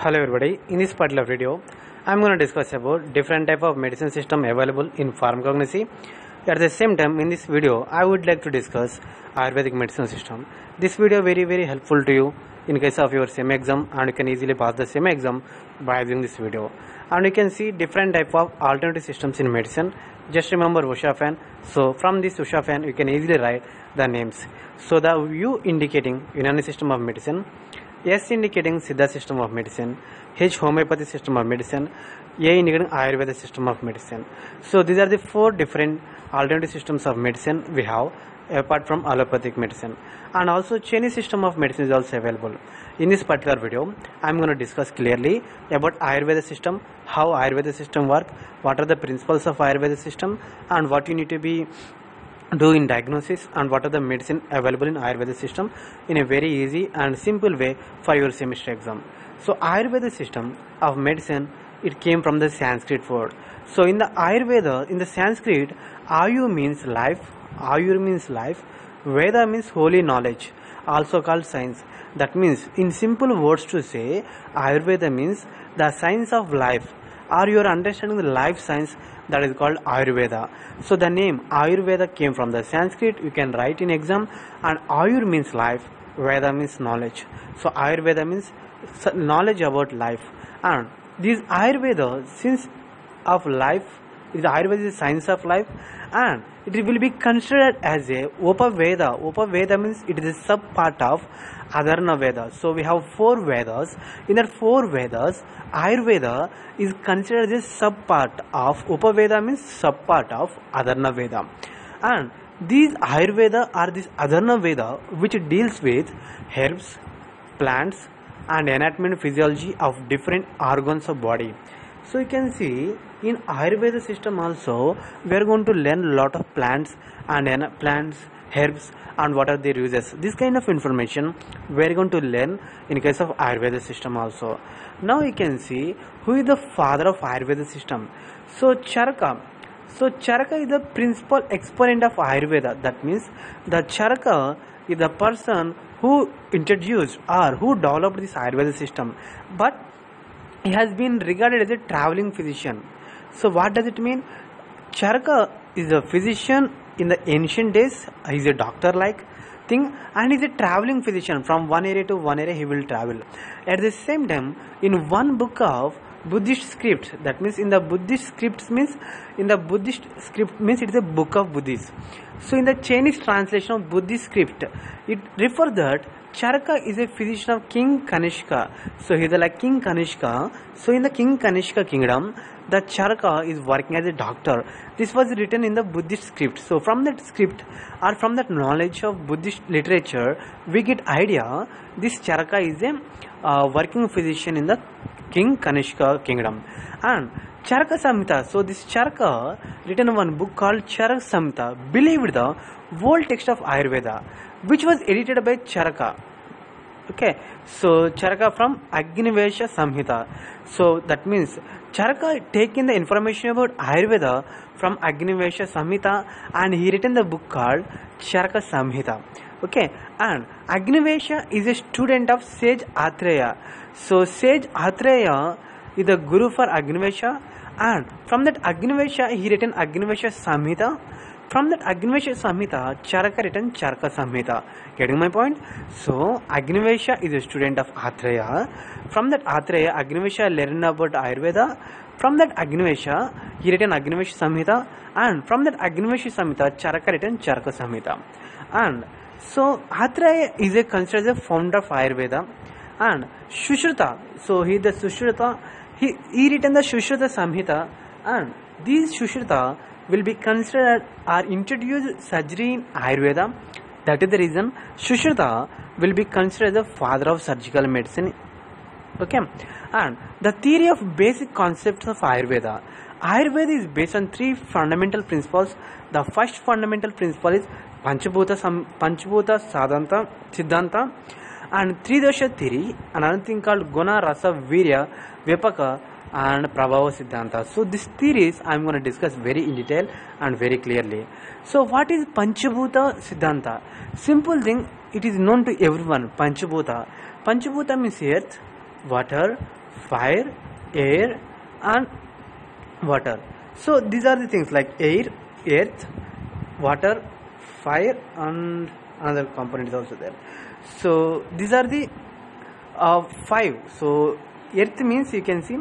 Hello everybody, in this particular video I am going to discuss about different type of medicine system available in pharmacognosy. At the same time in this video I would like to discuss Ayurvedic medicine system. This video very very helpful to you in case of your same exam and you can easily pass the same exam by viewing this video. And you can see different type of alternative systems in medicine. Just remember Usha fan. So from this Usha fan you can easily write the names. So the U indicating Unani system of medicine S indicating Siddha system of medicine, H homeopathy system of medicine, A indicating Ayurveda system of medicine. So these are the four different alternative systems of medicine we have apart from allopathic medicine and also Chinese system of medicine is also available. In this particular video I am going to discuss clearly about Ayurveda system, how Ayurveda system work, what are the principles of Ayurveda system and what you need to be do in diagnosis and what are the medicine available in ayurveda system in a very easy and simple way for your semester exam. So ayurveda system of medicine it came from the sanskrit word. So in the ayurveda in the sanskrit ayu means life ayur means life veda means holy knowledge also called science. That means in simple words to say ayurveda means the science of life or you are understanding the life science that is called Ayurveda. So the name Ayurveda came from the Sanskrit. You can write in exam, and Ayur means life, Veda means knowledge. So Ayurveda means knowledge about life, and this Ayurveda, since of life, is Ayurveda is science of life, and it will be considered as a Upaveda. Upaveda means it is a sub part of Adharna Veda. So we have four Vedas. In that four Vedas, Ayurveda is considered as a sub part of Upaveda means sub part of Adharna Veda. And these Ayurveda are this Adharna Veda which deals with herbs, plants and anatomy and physiology of different organs of body. So you can see in Ayurveda system also we are going to learn a lot of plants and plants herbs and what are their uses. This kind of information we are going to learn in case of ayurveda system also. Now you can see who is the father of ayurveda system? So charaka. So charaka is the principal exponent of ayurveda. That means the charaka is the person who introduced or who developed this ayurveda system. But he has been regarded as a traveling physician. So what does it mean? Charaka is a physician in the ancient days. He is a doctor like thing and he's a traveling physician. From one area to one area he will travel. At the same time in one book of buddhist script that means in the buddhist scripts means in the buddhist script means it is a book of buddhist. So in the chinese translation of buddhist script it refers that Charaka is a physician of King Kanishka. So he is like King Kanishka. So in the King Kanishka kingdom, the Charaka is working as a doctor. This was written in the Buddhist script. So from that script or from that knowledge of Buddhist literature, we get idea this Charaka is a uh, working physician in the King Kanishka kingdom. And Charaka Samhita. So this Charaka written one book called Charaka Samhita, believed the whole text of Ayurveda, which was edited by Charaka. Okay, so Charaka from Agnivesha Samhita. So that means Charaka taking the information about Ayurveda from Agnivesha Samhita and he written the book called Charaka Samhita. Okay, and Agnivesha is a student of Sage Atreya. So Sage Atreya is the guru for Agnivesha and from that Agnivesha he written Agnivesha Samhita from that Agnivesha Samhita, Charaka written Charaka Samhita. Getting my point? So, Agnivesha is a student of Atreya. From that Atreya, Agnivesha learned about Ayurveda. From that Agnivesha, he written Agnivesha Samhita. And from that Agnivesha Samhita, Charaka written Charaka Samhita. And so, Atreya is a considered as a founder of Ayurveda. And Sushruta, so he the Sushruta, he, he written the Sushruta Samhita. And these Sushruta will be considered or introduced surgery in Ayurveda. That is the reason Sushruta will be considered as the father of surgical medicine. Okay, and the theory of basic concepts of Ayurveda. Ayurveda is based on three fundamental principles. The first fundamental principle is Panchabhuta, Sam, Panchabhuta Sadhanta, Siddhanta, and three dosha theory, another thing called Guna, Rasa, Virya, Vipaka, and Prabhava Siddhanta. So this theories I am going to discuss very in detail and very clearly. So what is Panchabhuta Siddhanta? Simple thing, it is known to everyone. Panchabhuta. Panchabhuta means earth, water, fire, air, and water. So these are the things like air, earth, water, fire, and another component is also there. So these are the uh, five. So earth means you can see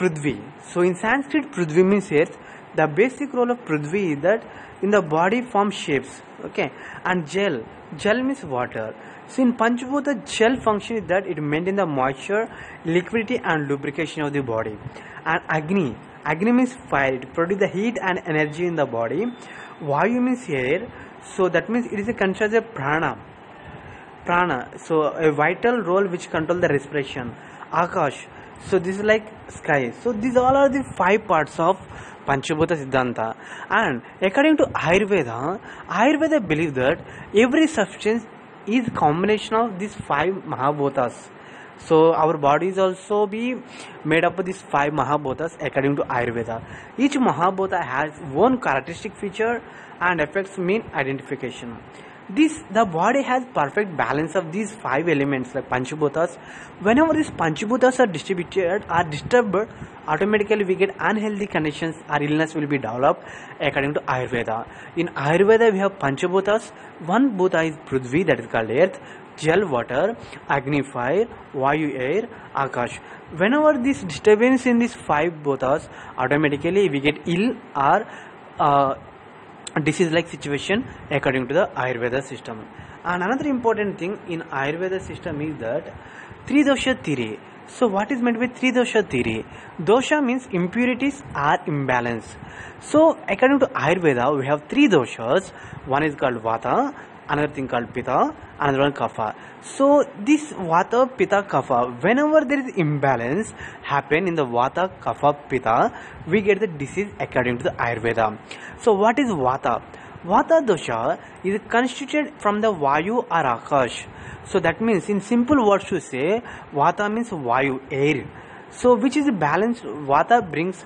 Prithvi. So in Sanskrit, Prithvi means earth. The basic role of Prithvi is that in the body form shapes. Okay, and jal. Jal means water. So in Panchabhuta, jal function is that it maintains the moisture, liquidity, and lubrication of the body. And Agni. Agni means fire. It produces the heat and energy in the body. Vayu means air. So that means it is a as a prana prana so a vital role which control the respiration akash so this is like sky. So these all are the five parts of panchabhuta siddhanta. And according to ayurveda ayurveda believe that every substance is combination of these five mahabhutas so our bodies also be made up of these five mahabhutas according to ayurveda. Each mahabhuta has one characteristic feature and affects mean identification this the body has perfect balance of these five elements like panchabhutas whenever these panchabhutas are distributed are disturbed automatically we get unhealthy conditions or illness will be developed according to ayurveda. In ayurveda we have panchabhutas one bhuta is prithvi that is called earth. Jal water. Agni fire. Vayu air. Akash. Whenever this disturbance in these five bhutas automatically we get ill or uh, disease like situation according to the ayurveda system. And another important thing in ayurveda system is that three dosha theory so what is meant by three dosha theory dosha means impurities or imbalance so according to ayurveda we have three doshas. One is called vata another thing called pitta another one kapha so this vata pitta kapha whenever there is imbalance happen in the vata kapha pitta we get the disease according to the ayurveda so what is vata vata dosha is constituted from the vayu or akash so that means in simple words to say vata means vayu air so which is balanced vata brings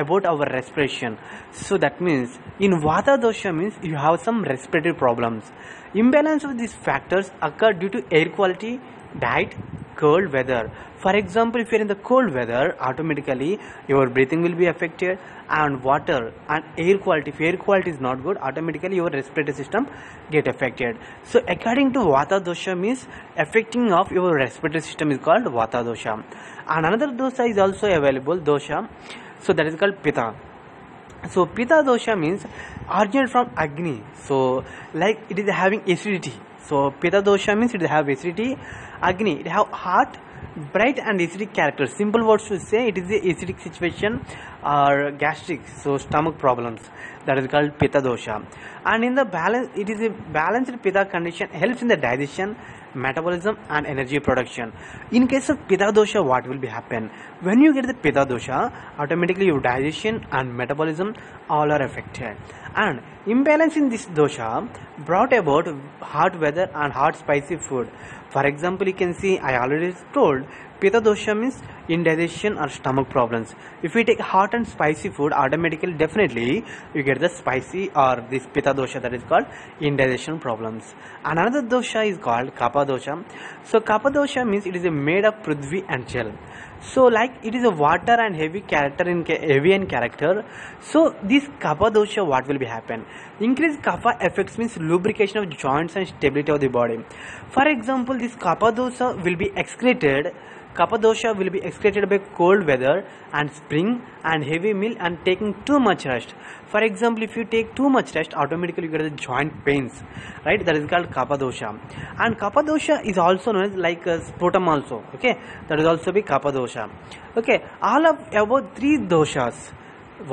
about our respiration. So that means in vata dosha means you have some respiratory problems. Imbalance of these factors occur due to air quality diet cold weather. For example if you're in the cold weather automatically your breathing will be affected and water and air quality if air quality is not good automatically your respiratory system get affected. So according to vata dosha means affecting of your respiratory system is called vata dosha. And another dosha is also available dosha so that is called pitta so pitta dosha means originated from agni. So like it is having acidity so pitta dosha means it have acidity agni it have hot bright and acidic character. Simple words to say it is the acidic situation or gastric so stomach problems. That is called pitta dosha and in the balance it is a balanced pitta condition helps in the digestion metabolism and energy production. In case of pitta dosha what will be happen? When you get the pitta dosha automatically your digestion and metabolism all are affected and imbalance in this dosha brought about hot weather and hot spicy food. For example you can see i already told pitta dosha means indigestion or stomach problems. If we take hot and spicy food automatically definitely you get the spicy or this pitta dosha that is called indigestion problems. Another dosha is called kapha dosha so kapha dosha means it is made of prithvi and jal so like it is a water and heavy character in heavy and character. So this kapha dosha what will be happen? Increased kapha effects means lubrication of joints and stability of the body. For example this kapha dosha will be excreted kapha dosha will be excreted by cold weather and spring and heavy meal and taking too much rest. For example if you take too much rest automatically you get the joint pains right? That is called kapha dosha and kapha dosha is also known as like a sputum also okay? That is also be kapha dosha okay all of about three doshas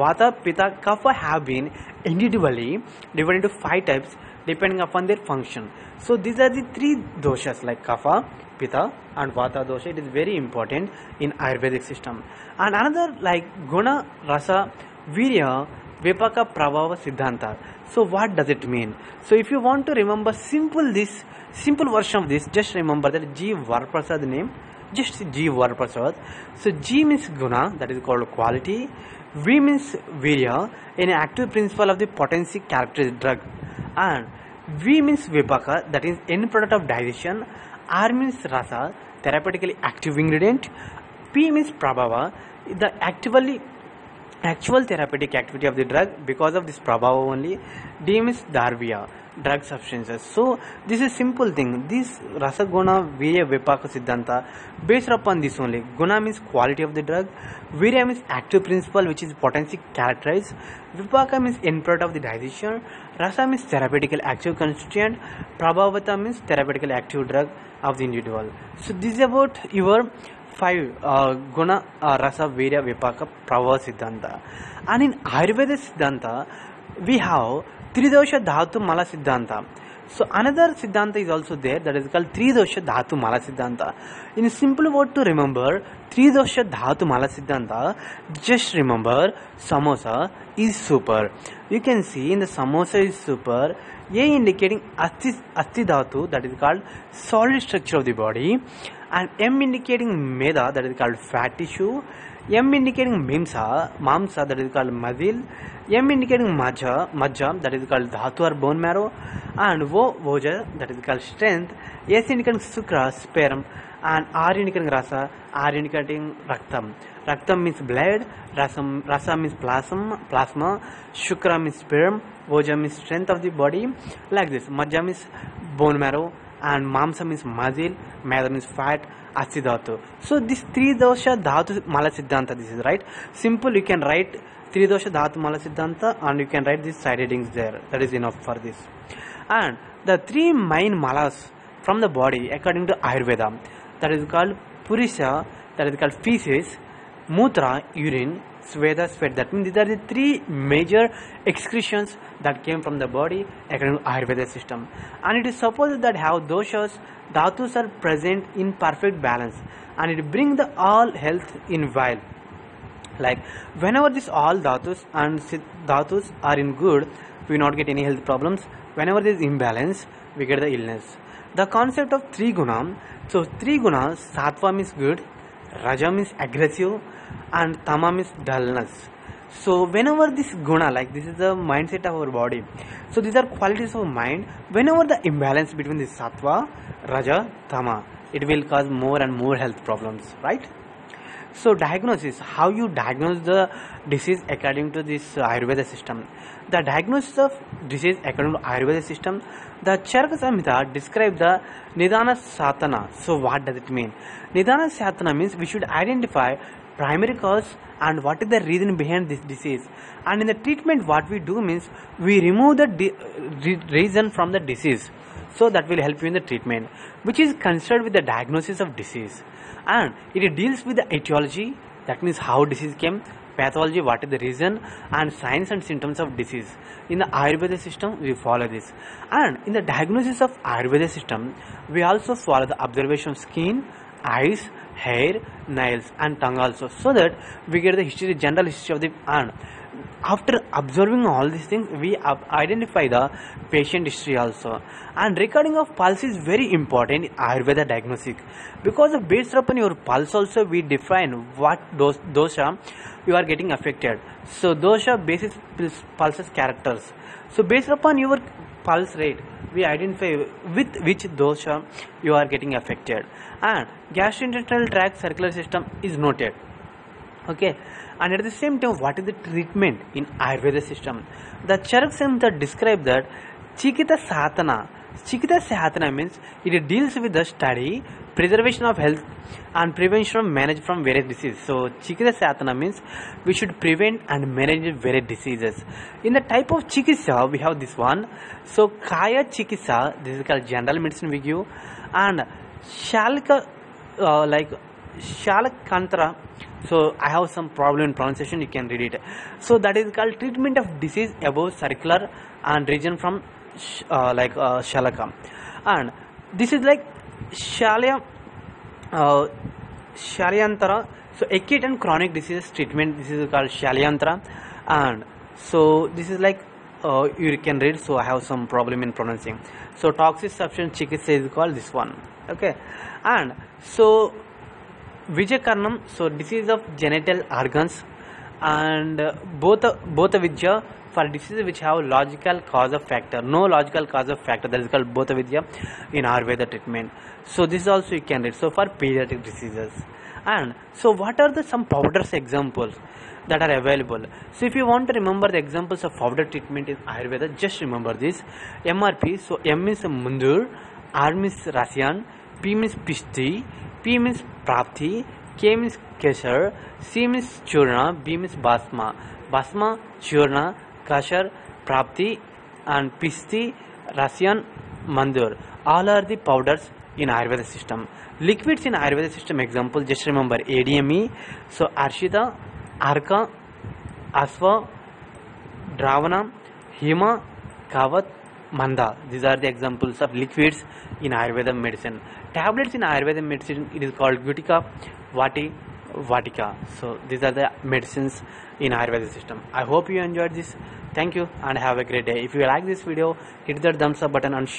vata pitta kapha have been individually divided into five types depending upon their function. So these are the three doshas like kapha pitta and vata dosha. It is very important in ayurvedic system. And another like guna rasa virya vipaka prabhava siddhanta. So what does it mean? So if you want to remember simple this simple version of this just remember that g varprasad name just g varprasad so g means guna that is called quality. V means virya. An active principle of the potency characteristic drug and v means vipaka that is end product of digestion. R means rasa, therapeutically active ingredient. P means Prabhava. The actively actual therapeutic activity of the drug because of this prabhava only. D means darvya drug substances. So this is simple thing. This rasaguna virya vipaka siddhanta based upon this only. Guna means quality of the drug. Virya means active principle which is potency characterized. Vipaka means end product of the digestion rasa means therapeutically active constituent prabhavata means therapeutically active drug of the individual so this is about your five uh, guna uh, rasa virya vipaka prabhava siddhanta and in ayurveda siddhanta we have tridosha dhatu mala siddhanta so another siddhanta is also there that is called tridosha dhatu mala siddhanta. In simple word to remember tridosha dhatu mala siddhanta just remember samosa is super. You can see in the samosa is super a indicating asti, asti dhatu that is called solid structure of the body and M indicating meda that is called fat tissue, M indicating mimsa, mamsa that is called madil, M indicating maja, majja that is called dhatu or bone marrow, and Vo voja that is called strength, S indicating sukra, sperm, and R indicating rasa, R indicating raktam. Raktam means blood, rasam, rasa means plasma, plasma, shukra means sperm, voja means strength of the body, like this. Majja means bone marrow, and mamsa means mazil, meda means fat, dhatu. So this three dosha dhatu mala siddhanta this is right. Simple you can write three dosha dhatu mala siddhanta and you can write these side headings there. That is enough for this. And the three main malas from the body according to Ayurveda that is called purisha, that is called feces, mutra, urine, sweda, sweat. That means these are the three major excretions that came from the body according to Ayurveda system. And it is supposed that how doshas, dhatus are present in perfect balance and it bring the all health in while. Like whenever this all dhatus and dhatus are in good, we not get any health problems. Whenever there is imbalance, we get the illness. The concept of three guna, so three guna, sattva means good, raja means aggressive, and tama is dullness. So whenever this guna, like this is the mindset of our body. So these are qualities of mind. Whenever the imbalance between the sattva, raja, tama, it will cause more and more health problems, right? So diagnosis, how you diagnose the disease according to this Ayurveda system. The diagnosis of disease according to Ayurveda system, the Charaka Samhita describe the Nidana Sthana. So what does it mean? Nidana Sthana means we should identify primary cause and what is the reason behind this disease. And in the treatment what we do means we remove the uh, re- reason from the disease. So that will help you in the treatment which is concerned with the diagnosis of disease and it deals with the etiology that means how disease came pathology what is the reason and signs and symptoms of disease in the ayurveda system we follow this and in the diagnosis of ayurveda system we also follow the observation of skin eyes hair nails and tongue also. So that we get the history general history of the and after observing all these things we identify the patient history also. And recording of pulse is very important in ayurveda diagnostic. Because based upon your pulse also we define what dos- dosha you are getting affected. So dosha basis pulses characters. So based upon your pulse rate we identify with which dosha you are getting affected. And gastrointestinal tract circular system is noted. Okay? And at the same time what is the treatment in ayurveda system? The charak samhita describe that chikita satana chikita satana means it deals with the study preservation of health and prevention of manage from various diseases so chikita satana means we should prevent and manage various diseases in the type of chikitsa we have this one so kaya chikitsa this is called general medicine we give and shalka uh, like Shalakantra. So I have some problem in pronunciation. You can read it. So that is called treatment of disease above circular and region from uh, like uh, Shalaka, and this is like Shalya. Uh, Shalyantara. So acute and chronic disease treatment. This is called Shalyantara, and so this is like uh, you can read. So I have some problem in pronouncing. So toxic substance chikitsa is called this one. Okay, and so Vijakarnam, so disease of genital organs, and both both vidya for diseases which have logical cause of factor, no logical cause of factor. That is called both vidya in Ayurveda treatment. So this also you can read. So for pediatric diseases, and so what are the some powders examples that are available? So if you want to remember the examples of powder treatment in ayurveda just remember this. Mrp so m means mandur r means rasiyan p means pishti p means prapti k means kesar c means churna b means bhasma. Bhasma churna kashar prapti and pishti rasiyan mandur all are the powders in ayurveda system liquids in ayurveda system example just remember adme so arshita arka asva dravana hima kavat manda these are the examples of liquids in ayurveda medicine tablets in ayurveda medicine it is called gutika vati vatika so these are the medicines in ayurveda system. I hope you enjoyed this. Thank you and have a great day. If you like this video hit that thumbs up button and